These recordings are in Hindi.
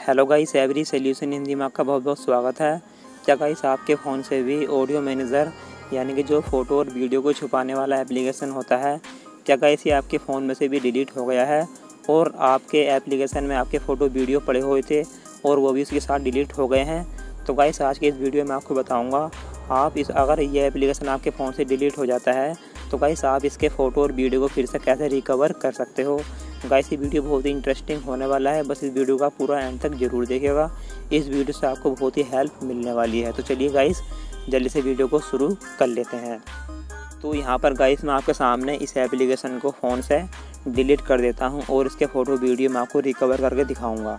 Hello guys every solution Hindi में आपका बहुत बहुत स्वागत है। क्या गाइस आपके फ़ोन से भी ऑडियो मैनेजर यानी कि जो फ़ोटो और वीडियो को छुपाने वाला एप्लीकेशन होता है, क्या गाइस ये आपके फ़ोन में से भी डिलीट हो गया है? और आपके एप्लीकेशन में आपके फ़ोटो वीडियो पड़े हुए थे, और वो भी उसके साथ डिलीट हो गए हैं। तो गाइस आज के इस वीडियो में आपको बताऊँगा, आप इस, अगर ये एप्लीकेशन आपके फ़ोन से डिलीट हो जाता है तो गाइस आप इसके फ़ोटो और वीडियो को फिर से कैसे रिकवर कर सकते हो? गाइस ये वीडियो बहुत ही इंटरेस्टिंग होने वाला है। बस इस वीडियो का पूरा एंड तक ज़रूर देखिएगा। इस वीडियो से आपको बहुत ही हेल्प मिलने वाली है। तो चलिए गाइस जल्दी से वीडियो को शुरू कर लेते हैं। तो यहाँ पर गाइस मैं आपके सामने इस एप्लीकेशन को फ़ोन से डिलीट कर देता हूँ और इसके फ़ोटो वीडियो मैं आपको रिकवर करके दिखाऊँगा।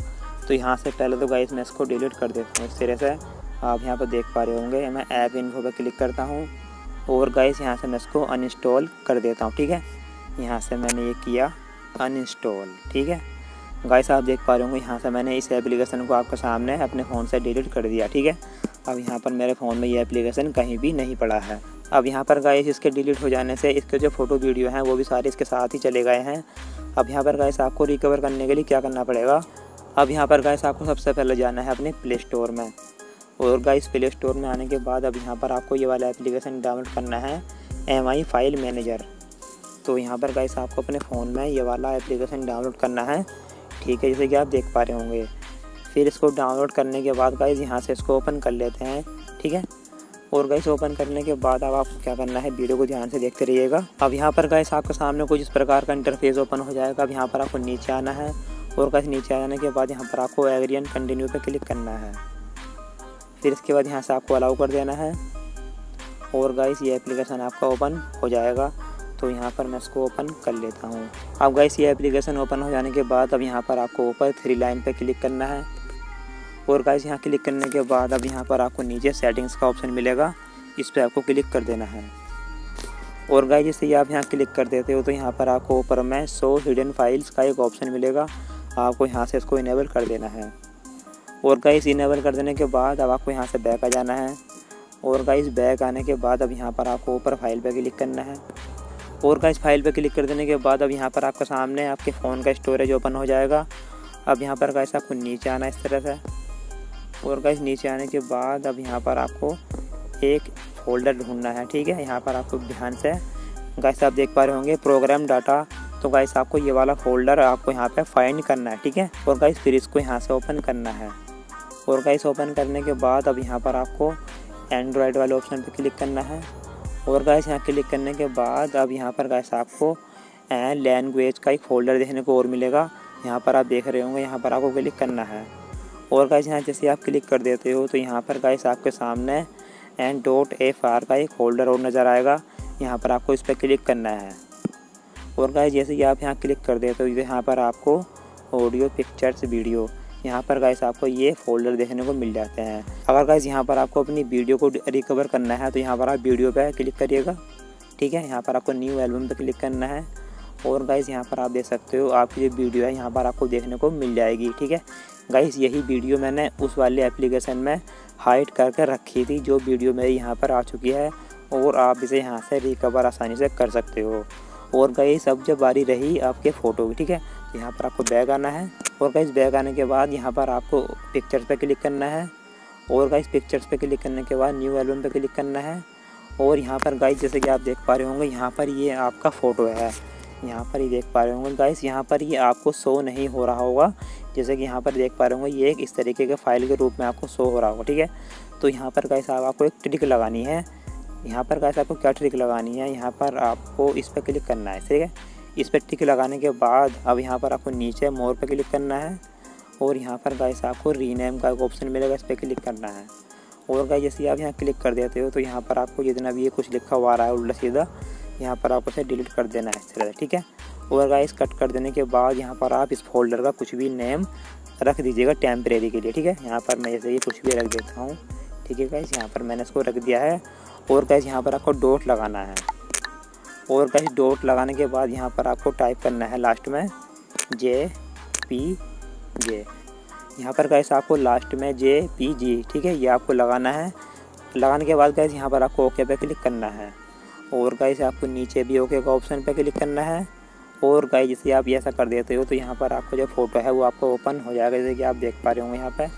तो यहाँ से पहले तो गाइस मैं इसको डिलीट कर देता हूँ। इस तरह से आप यहाँ पर देख पा रहे होंगे। मैं ऐप इन्फो पर क्लिक करता हूँ और गाइस यहाँ से मैं इसको अनइंस्टॉल कर देता हूँ। ठीक है? यहाँ से मैंने ये किया। अनइंस्टॉल ठीक है? गाइस आप देख पा रहे होंगे, यहाँ से मैंने इस एप्लीकेशन को आपके सामने अपने फ़ोन से डिलीट कर दिया, ठीक है? अब यहाँ पर मेरे फ़ोन में ये एप्लीकेशन कहीं भी नहीं पड़ा है। अब यहाँ पर गाइस इसके डिलीट हो जाने से इसके जो फ़ोटो वीडियो हैं, वो भी सारे इसके साथ ही चले गए हैं। अब यहाँ पर गाइस आपको रिकवर करने के लिए क्या करना पड़ेगा? अब यहाँ पर गाइस आपको सबसे पहले जाना है अपने प्ले स्टोर में। और गाइस प्ले स्टोर में आने के बाद अब यहाँ पर आपको ये वाला एप्लीकेशन डाउनलोड करना है एम फ़ाइल मैनेजर तो यहाँ पर गाइस आपको अपने फ़ोन में ये वाला एप्लीकेशन डाउनलोड करना है। ठीक है, जैसे कि आप देख पा रहे होंगे। फिर इसको डाउनलोड करने के बाद गाइस यहाँ से इसको ओपन कर लेते हैं। ठीक है? और गाइस ओपन करने के बाद अब आपको क्या करना है वीडियो को ध्यान से देखते रहिएगा। अब यहाँ पर गाइस आपके सामने कुछ इस प्रकार का इंटरफेस ओपन हो जाएगा। अब यहाँ पर आपको नीचे आना है। और गाइस नीचे आने के बाद यहाँ पर आपको एग्रियन कंटिन्यू पर क्लिक करना है। फिर इसके बाद यहाँ से आपको अलाउ कर देना है। और गाइस ये एप्लीकेशन आपका ओपन हो जाएगा। तो यहाँ पर मैं इसको ओपन कर लेता हूँ। अब गाइस ये एप्लीकेशन ओपन हो जाने के बाद अब यहाँ पर आपको ऊपर थ्री लाइन पर क्लिक करना है। और गाइस यहाँ क्लिक करने के बाद अब यहाँ पर आपको नीचे सेटिंग्स का ऑप्शन मिलेगा। इस पर आपको क्लिक कर देना है। और गाइस जैसे ही आप यहाँ क्लिक कर देते हो तो यहाँ पर आपको ऊपर में सो हिडन फाइल्स का एक ऑप्शन मिलेगा। आपको यहाँ से इसको इनेबल कर देना है। और गाइस इनेबल कर देने के बाद अब आपको यहाँ से बैक आ जाना है। और गाइस बैक आने के बाद अब यहाँ पर आपको ऊपर फ़ाइल पर क्लिक करना है। और का इस फ़ाइल पर क्लिक कर देने के बाद अब यहाँ पर आपका सामने आपके फ़ोन का स्टोरेज ओपन हो जाएगा। अब यहाँ पर गाइस आपको नीचे आना इस तरह से। और गाइस नीचे आने के बाद अब यहाँ पर आपको एक फोल्डर ढूंढना है, ठीक है? यहाँ पर आपको ध्यान से गाइस आप देख पा रहे होंगे प्रोग्राम डाटा। तो गाइस आपको ये वाला फोल्डर आपको यहाँ पे फाइंड करना है, ठीक है? और गाइस फिर इसको यहाँ से ओपन करना है। और गाइस ओपन करने के बाद अब यहाँ पर आपको एंड्रॉयड वाले ऑप्शन पे क्लिक करना है। और गाइस यहाँ क्लिक करने के बाद अब यहाँ पर गाइस आपको लैंग्वेज का एक फ़ोल्डर देखने को और मिलेगा। यहाँ पर आप देख रहे होंगे, यहाँ पर आपको क्लिक करना है। और गाइस यहाँ जैसे आप क्लिक कर देते हो तो यहाँ पर गाइस आपके सामने एन डॉट एफ़ आर का एक फ़ोल्डर और नज़र आएगा। यहाँ पर आपको इस पर क्लिक करना है। और गाइस जैसे कि आप यहाँ क्लिक कर देते हो, यहाँ पर आपको ऑडियो पिक्चर्स वीडियो यहाँ पर गाइस आपको ये फोल्डर देखने को मिल जाते हैं। अगर गाइस यहाँ पर आपको अपनी वीडियो को रिकवर करना है तो यहाँ पर आप वीडियो पर क्लिक करिएगा। ठीक है? यहाँ पर आपको न्यू एल्बम पर क्लिक करना है। और गाइस यहाँ पर आप देख सकते हो, आपकी जो वीडियो है, यहाँ पर आपको देखने को मिल जाएगी। ठीक है? गाइस यही वीडियो मैंने उस वाले एप्लीकेशन में हाइड करके रखी थी, जो वीडियो मेरी यहाँ पर आ चुकी है। और आप इसे यहाँ से रिकवर आसानी से कर सकते हो। और गई सब जब बारी रही आपके फ़ोटो की, ठीक है? यहाँ पर आपको बैग आना है और गाइस बैग आने के बाद यहाँ पर आपको पिक्चर्स पे क्लिक करना है और गाइस पिक्चर्स पे क्लिक करने के बाद न्यू एल्बम पे क्लिक करना है और यहाँ पर गाइस जैसे कि आप देख पा रहे होंगे यहाँ पर ये आपका फ़ोटो है यहाँ पर ये देख पा रहे होंगे गाइस यहाँ पर ये आपको शो नहीं हो रहा होगा जैसे कि यहाँ पर देख पा रहे होंगे ये एक इस तरीके के फ़ाइल के रूप में आपको शो हो रहा होगा ठीक है तो यहाँ पर गाइस आपको एक ट्रिक लगानी है यहाँ पर गाइस आपको क्या ट्रिक लगानी है यहाँ पर आपको इस पर क्लिक करना है ठीक है इस पर टिक लगाने के बाद अब यहाँ पर आपको नीचे मोर पर क्लिक करना है और यहाँ पर गाइस आपको रीनेम का एक ऑप्शन मिलेगा, इस पर क्लिक करना है। और गाइस जैसे आप यहाँ क्लिक कर देते हो तो यहाँ पर आपको जितना भी ये कुछ लिखा हुआ आ रहा है, उल्टा सीधा यहाँ पर आपको उसे डिलीट कर देना है इस तरह ठीक है? और गाइस कट कर देने के बाद यहाँ पर आप इस फोल्डर का कुछ भी नेम रख दीजिएगा टेम्परेरी के लिए, ठीक है? यहाँ पर मैं जैसे ये कुछ भी रख देता हूँ, ठीक है गाइस यहाँ पर मैंने इसको रख दिया है। और गाइस यहाँ पर आपको डॉट लगाना है। और गाइस डॉट लगाने के बाद यहाँ पर आपको टाइप करना है लास्ट में जे पी जे यहाँ पर गाइस आपको लास्ट में जे पी जी ठीक है? ये आपको लगाना है। लगाने के बाद गाइस यहाँ पर आपको ओके पे क्लिक करना है। और गाइस आपको नीचे भी ओके का ऑप्शन पे क्लिक करना है। और गाइस जैसे आप ऐसा कर देते हो तो यहाँ पर आपको जो फ़ोटो है, वो आपको ओपन हो जाएगा, जैसे कि आप देख पा रहे होंगे यहाँ पर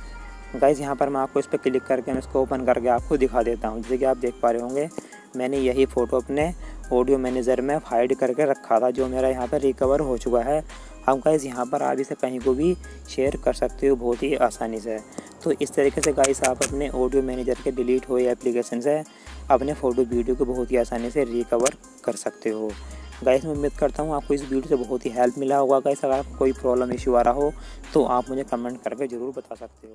गाइस यहाँ पर मैं आपको इस पर क्लिक करके मैं इसको ओपन करके आपको दिखा देता हूँ। जैसे कि आप देख पा रहे होंगे, मैंने यही फ़ोटो अपने ऑडियो मैनेजर में हाइड करके रखा था, जो मेरा यहाँ पर रिकवर हो चुका है। हम गाइस यहाँ पर आप इसे कहीं को भी शेयर कर सकते हो बहुत ही आसानी से। तो इस तरीके से गाइस आप अपने ऑडियो मैनेजर के डिलीट हुए एप्लीकेशन से अपने फ़ोटो वीडियो को बहुत ही आसानी से रिकवर कर सकते हो। गाइस मैं उम्मीद करता हूँ आपको इस वीडियो से बहुत ही हेल्प मिला होगा। गाइस अगर आपको कोई प्रॉब्लम इशू आ रहा हो तो आप मुझे कमेंट करके ज़रूर बता सकते हो।